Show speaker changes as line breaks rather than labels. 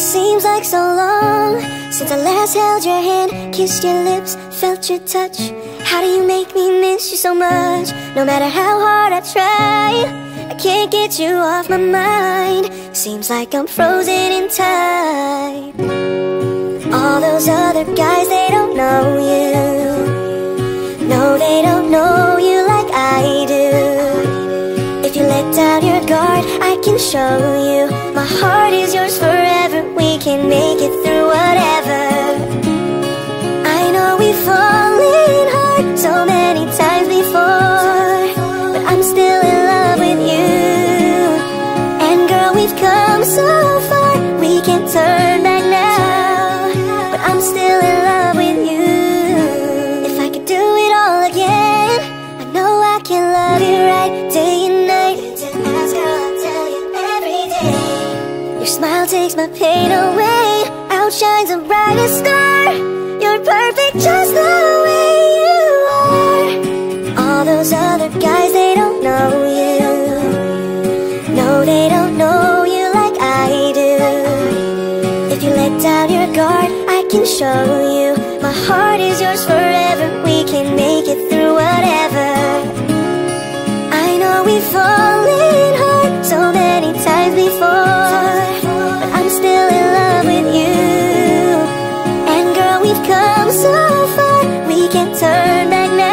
Seems like so long since I last held your hand, kissed your lips, felt your touch. How do you make me miss you so much? No matter how hard I try, I can't get you off my mind. Seems like I'm frozen in time. All those other guys, they don't know you. No, they don't know you like I do. If you let down your guard, I can show you. My heart is yours forever. We can make it through whatever. I know we've fallen hard so many times before, but I'm still in love with you. And girl, we've come so far, takes my pain away. Outshines the brightest star. You're perfect just the way you are. All those other guys, they don't know you. No, they don't know you like I do. If you let down your guard, I can show you. My heart is yours forever. We can make it through whatever. I know we've fallen. bird back now.